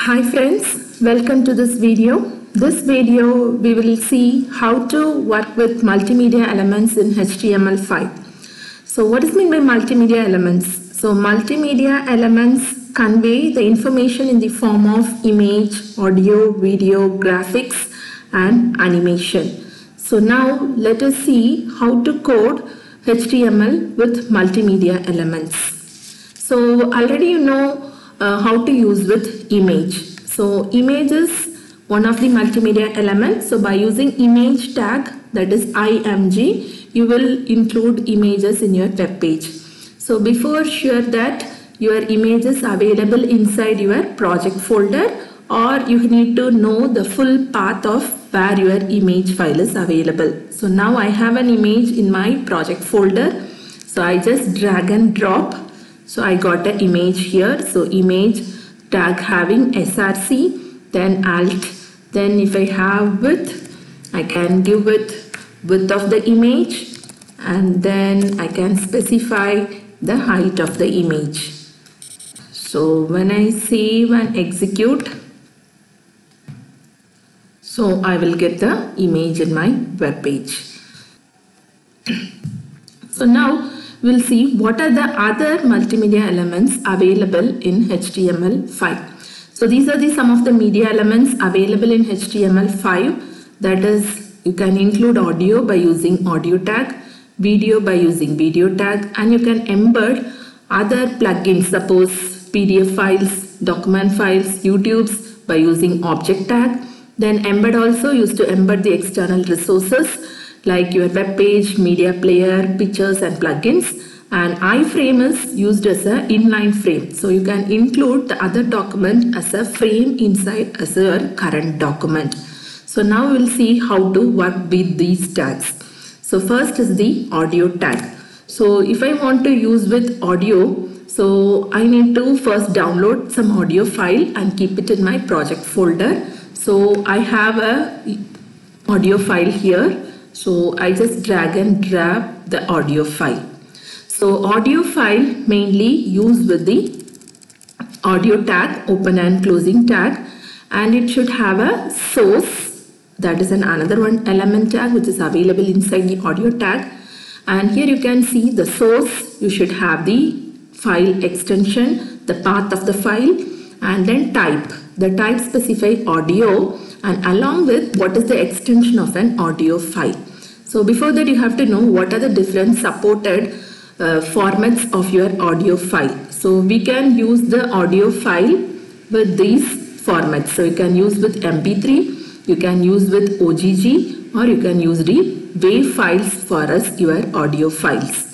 Hi friends, welcome to this video. This video we will see how to work with multimedia elements in HTML5. So what is meant by multimedia elements? So multimedia elements convey the information in the form of image, audio, video, graphics and animation. So now let us see how to code HTML with multimedia elements. So already you know uh, how to use with image. So image is one of the multimedia elements. So by using image tag that is img, you will include images in your web page. So before sure that your image is available inside your project folder or you need to know the full path of where your image file is available. So now I have an image in my project folder. So I just drag and drop so I got an image here. So image tag having src, then alt. Then if I have width, I can give width width of the image and then I can specify the height of the image. So when I save and execute, so I will get the image in my web page. So now we'll see what are the other multimedia elements available in HTML5. So these are the some of the media elements available in HTML5 that is you can include audio by using audio tag, video by using video tag and you can embed other plugins suppose PDF files, document files, YouTubes by using object tag. Then embed also used to embed the external resources like your web page, media player, pictures and plugins. And iframe is used as an inline frame. So you can include the other document as a frame inside as a current document. So now we'll see how to work with these tags. So first is the audio tag. So if I want to use with audio, so I need to first download some audio file and keep it in my project folder. So I have a audio file here so I just drag and drop the audio file. So audio file mainly used with the audio tag, open and closing tag and it should have a source that is an another one element tag which is available inside the audio tag and here you can see the source you should have the file extension the path of the file and then type the type specify audio and along with what is the extension of an audio file. So before that you have to know what are the different supported uh, formats of your audio file. So we can use the audio file with these formats. So you can use with MP3, you can use with OGG or you can use the WAV files for us your audio files.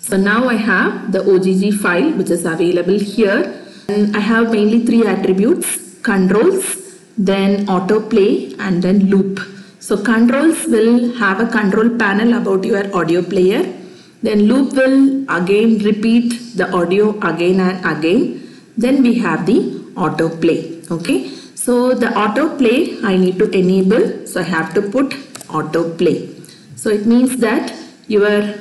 So now I have the OGG file which is available here and I have mainly three attributes controls then autoplay and then loop. So controls will have a control panel about your audio player. Then loop will again repeat the audio again and again. Then we have the autoplay. Okay. So the autoplay I need to enable. So I have to put autoplay. So it means that your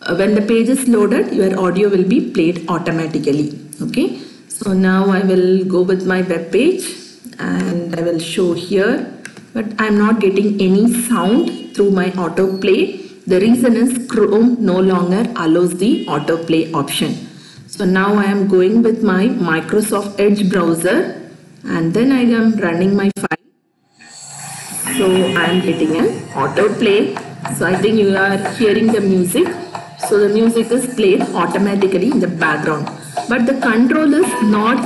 uh, when the page is loaded your audio will be played automatically. Okay. So now I will go with my web page and I will show here but I'm not getting any sound through my autoplay. The reason is Chrome no longer allows the autoplay option. So now I am going with my Microsoft Edge browser and then I am running my file. So I am getting an autoplay. So I think you are hearing the music. So the music is played automatically in the background. But the control is not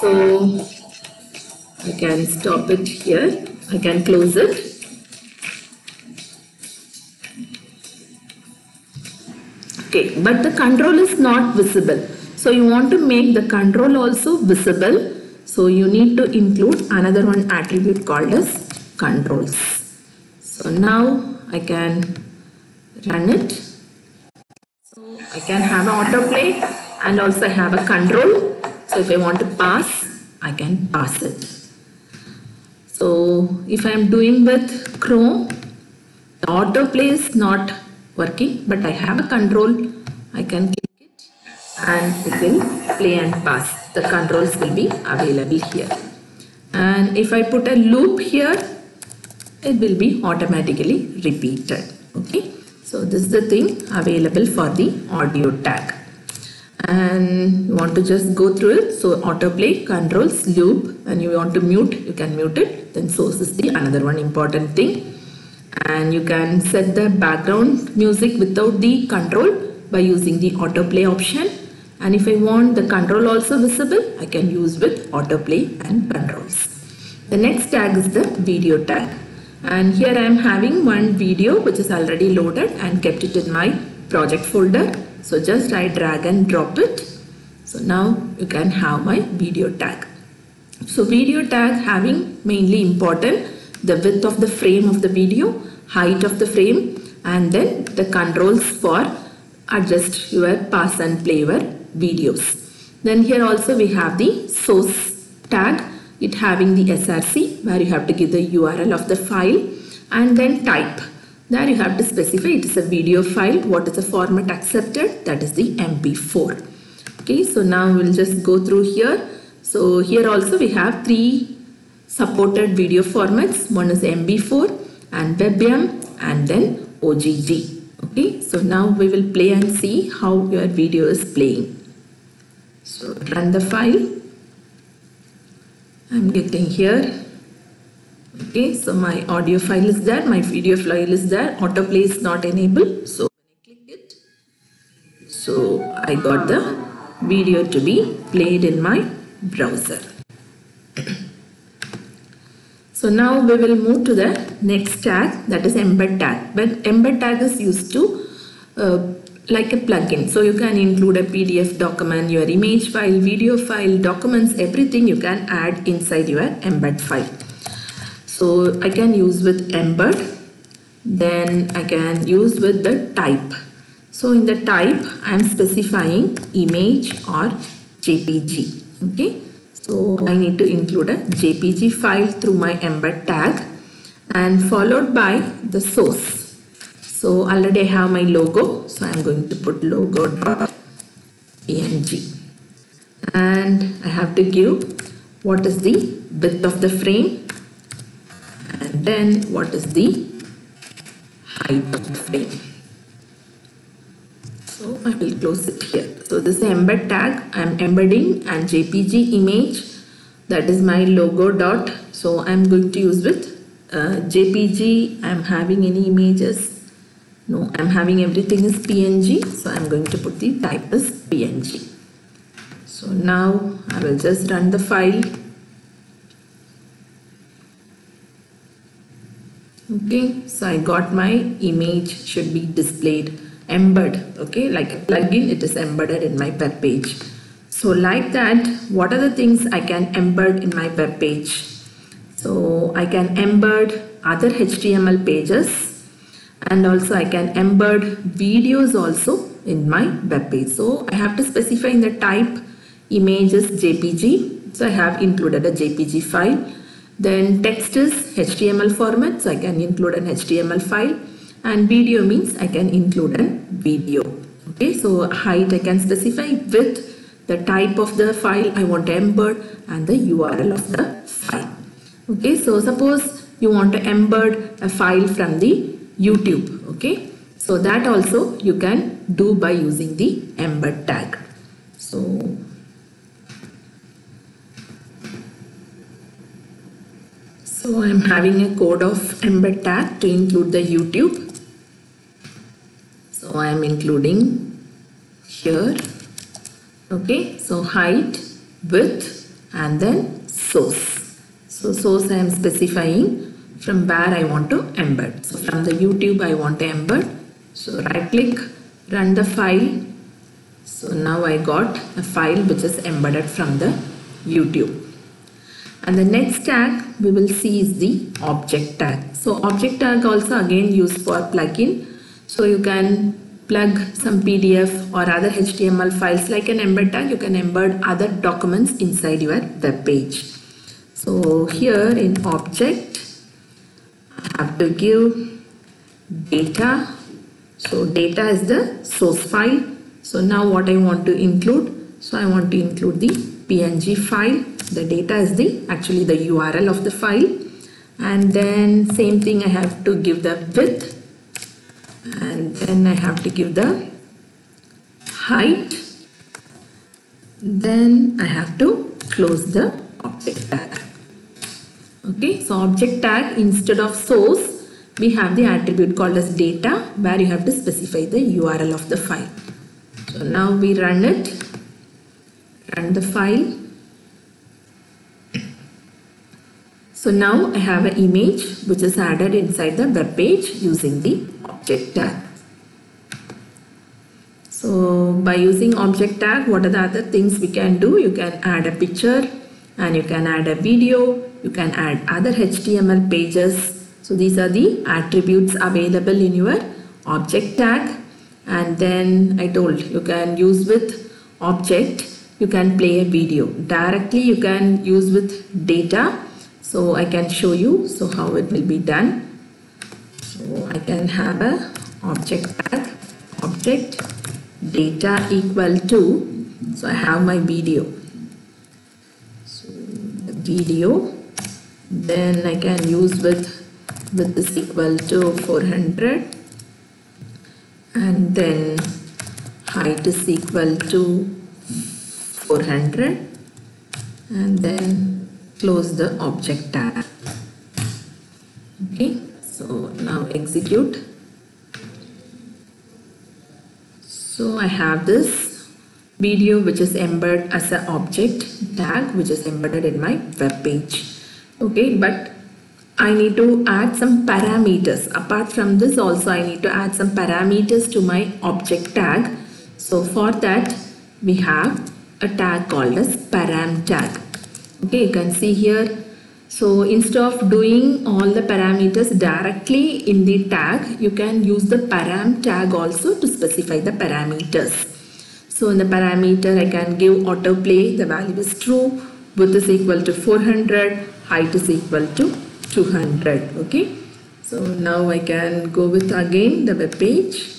so I can stop it here. I can close it. Okay, but the control is not visible. So you want to make the control also visible. So you need to include another one attribute called as controls. So now I can run it. So I can have an autoplay and also I have a control. So if I want to pass, I can pass it. So if I am doing with Chrome, the autoplay is not working, but I have a control. I can click it and it will play and pass. the controls will be available here and if I put a loop here it will be automatically repeated okay so this is the thing available for the audio tag and you want to just go through it. So autoplay controls loop and you want to mute you can mute it. Then source is the another one important thing. And you can set the background music without the control by using the autoplay option. And if I want the control also visible I can use with autoplay and controls. The next tag is the video tag. And here I am having one video which is already loaded and kept it in my project folder. So just I drag and drop it. So now you can have my video tag. So video tag having mainly important the width of the frame of the video, height of the frame and then the controls for adjust your pass and play your videos. Then here also we have the source tag, it having the SRC where you have to give the URL of the file and then type. There you have to specify it is a video file, what is the format accepted, that is the MP4. Okay, so now we'll just go through here. So here also we have three supported video formats. One is MP4 and WebM and then OGG. Okay, so now we will play and see how your video is playing. So run the file. I'm getting here. Okay, so my audio file is there, my video file is there, autoplay is not enabled. So I click it, so I got the video to be played in my browser. So now we will move to the next tag that is embed tag. But embed tag is used to uh, like a plugin. So you can include a PDF document, your image file, video file, documents, everything you can add inside your embed file. So I can use with embed, then I can use with the type. So in the type, I am specifying image or JPG. Okay. So I need to include a JPG file through my embed tag and followed by the source. So already I have my logo. So I'm going to put logo.png and I have to give what is the width of the frame then what is the height of the frame. So I will close it here. So this is embed tag. I am embedding and JPG image that is my logo dot. So I am going to use with uh, JPG. I am having any images. No, I am having everything is PNG. So I am going to put the type as PNG. So now I will just run the file. Okay, so I got my image should be displayed embed okay? Like a plugin it is embedded in my web page. So like that what are the things I can embed in my web page? So I can embed other HTML pages and also I can embed videos also in my web page. So I have to specify in the type images JPG so I have included a JPG file then text is HTML format so I can include an HTML file. And video means I can include a video. Okay so height I can specify with the type of the file I want to embed and the URL of the file. Okay so suppose you want to embed a file from the YouTube. Okay so that also you can do by using the embed tag. So so I'm having a code of embed tag to include the YouTube. So I am including here. Okay so height width and then source. So source I am specifying. From where I want to embed. So from the YouTube I want to embed. So right click run the file. So now I got a file which is embedded from the YouTube. And the next tag we will see is the object tag so object tag also again used for plugin so you can plug some PDF or other HTML files like an embed tag. You can embed other documents inside your web page. So here in object, I have to give data. So data is the source file. So now what I want to include? So I want to include the png file the data is the actually the url of the file. And then same thing i have to give the width. And then i have to give the height. Then i have to close the object tag. Okay so object tag instead of source we have the attribute called as data where you have to specify the url of the file. So now we run it run the file so now I have an image which is added inside the web page using the object tag. So by using object tag, what are the other things we can do? You can add a picture and you can add a video, you can add other HTML pages. So these are the attributes available in your object tag and then I told you can use with object, you can play a video. Directly you can use with data so I can show you so how it will be done. So I can have a object tag object data equal to so I have my video. So video then I can use with with this equal to 400 and then height is equal to 400 and then close the object tag okay so now execute. So I have this video which is embedded as an object tag which is embedded in my web page. Okay but I need to add some parameters. Apart from this also I need to add some parameters to my object tag. So for that we have a tag called as param tag okay you can see here. So instead of doing all the parameters directly in the tag you can use the param tag also to specify the parameters. So in the parameter I can give autoplay the value is true width is equal to 400 height is equal to 200 okay? So now I can go with again the web page.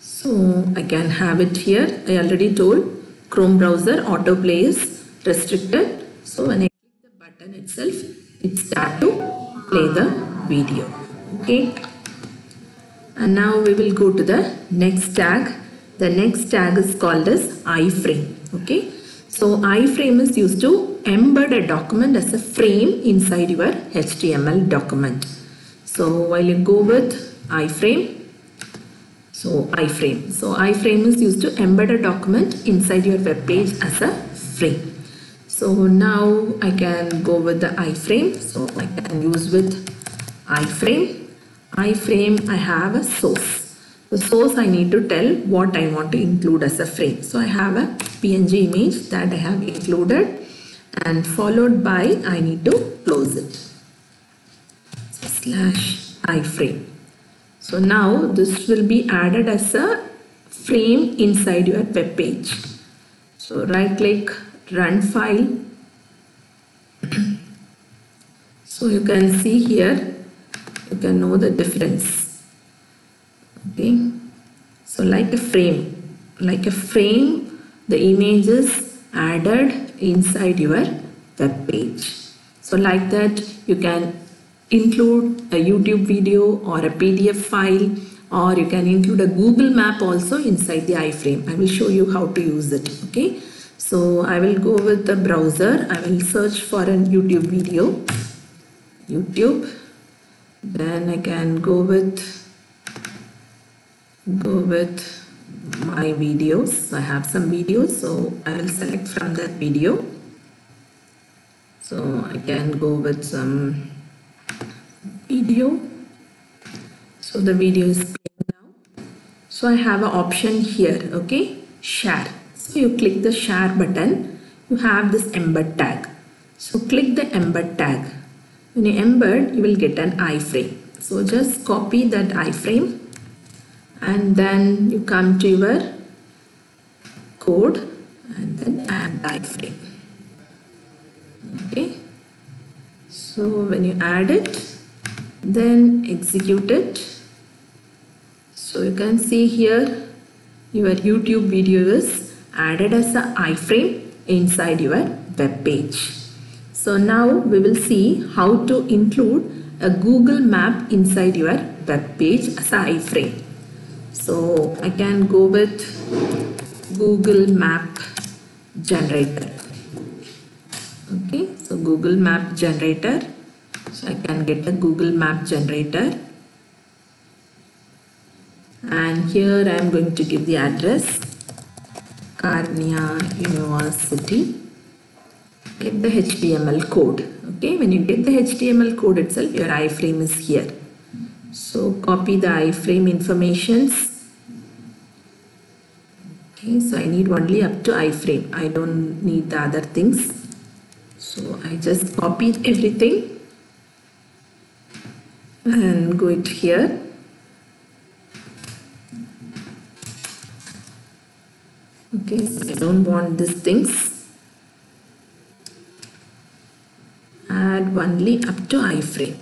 So I can have it here. I already told Chrome browser autoplay is restricted. So when I click the button itself, it start to play the video. Okay. And now we will go to the next tag. The next tag is called as iframe. Okay. So iframe is used to embed a document as a frame inside your HTML document. So while you go with iframe, so iframe. So iframe is used to embed a document inside your web page as a frame. So now I can go with the iframe. So I can use with iframe. iframe I have a source. The source I need to tell what I want to include as a frame. So I have a PNG image that I have included and followed by I need to close it. So slash iframe. So now this will be added as a frame inside your web page. So right click run file. so you can see here, you can know the difference. Okay. So like a frame, like a frame, the image is added inside your web page. So like that you can include a YouTube video or a PDF file or you can include a Google map also inside the iframe. I will show you how to use it. Okay. So I will go with the browser. I will search for a YouTube video. YouTube. Then I can go with go with my videos. I have some videos. So I will select from that video. So I can go with some video. So the video is playing now. So I have an option here okay? Share. So you click the share button. You have this embed tag. So click the embed tag. When you embed you will get an iframe. So just copy that iframe and then you come to your code and then add iframe. Okay? So when you add it then execute it so you can see here your YouTube video is added as a iframe inside your web page. So now we will see how to include a Google map inside your web page as a iframe. So I can go with Google map generator. Okay, so Google map generator. So I can get a Google map generator. And here I am going to give the address. Karunya University. Get the HTML code okay? When you get the HTML code itself your iframe is here. So copy the iframe informations. Okay so I need only up to iframe. I don't need the other things. So I just copied everything and go it here. Okay I don't want these things. Add only up to iframe.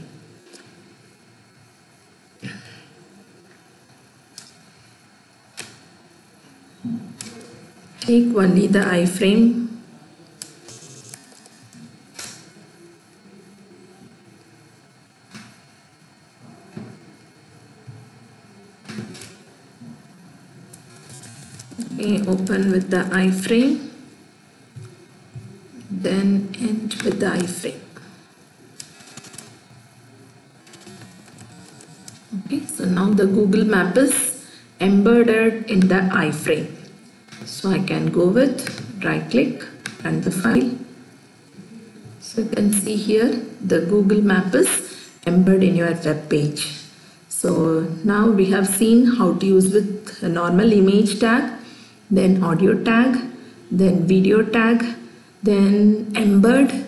Take only the iframe okay open with the iframe then end with the iframe. Okay so now the google map is embedded in the iframe. So i can go with right click run the file. So you can see here the google map is embedded in your web page. So now we have seen how to use with a normal image tag then audio tag, then video tag, then embed,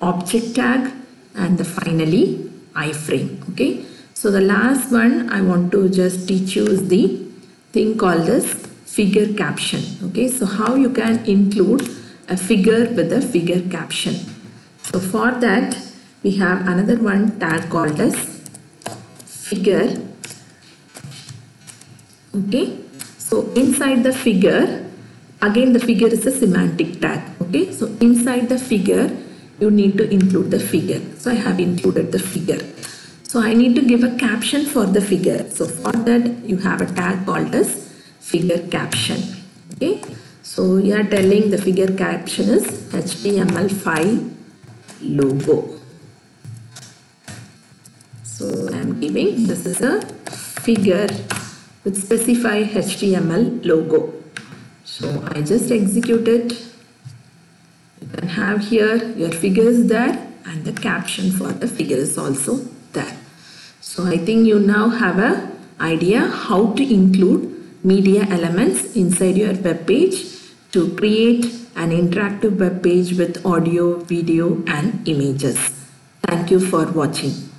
object tag, and the finally iframe. Okay. So the last one I want to just teach you is the thing called as figure caption. Okay. So how you can include a figure with a figure caption. So for that we have another one tag called as figure. Okay so inside the figure, again the figure is a semantic tag. Okay, so inside the figure, you need to include the figure. So I have included the figure. So I need to give a caption for the figure. So for that, you have a tag called as figure caption. Okay, so you are telling the figure caption is HTML5 logo. So I am giving this is a figure with specify HTML logo. So I just execute it. You can have here your figure is there and the caption for the figure is also there. So I think you now have a idea how to include media elements inside your web page to create an interactive web page with audio, video and images. Thank you for watching.